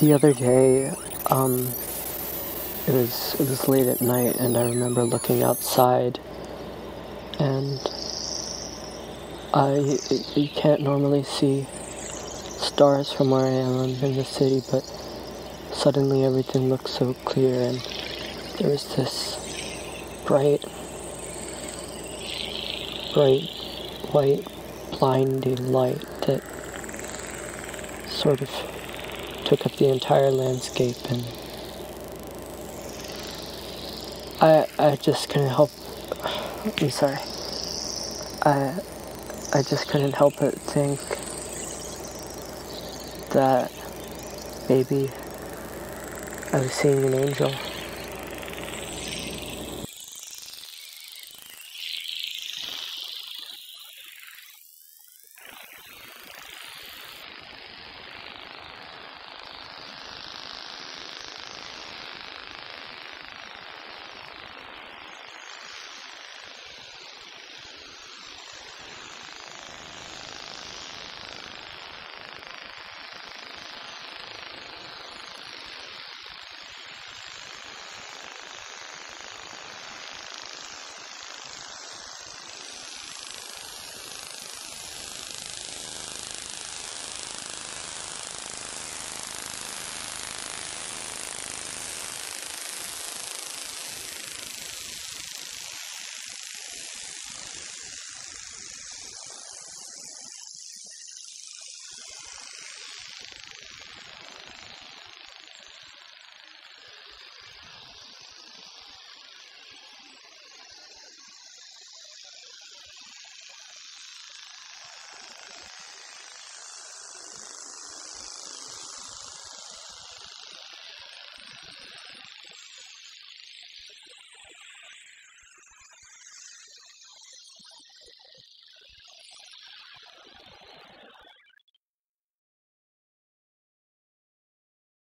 the other day, um, it was it was late at night, and I remember looking outside, and I you can't normally see stars from where I am. In the city, but suddenly everything looked so clear, and there was this bright, bright, white, blinding light that sort of took up the entire landscape and I I just couldn't help I'm sorry. I I just couldn't help but think that maybe I was seeing an angel.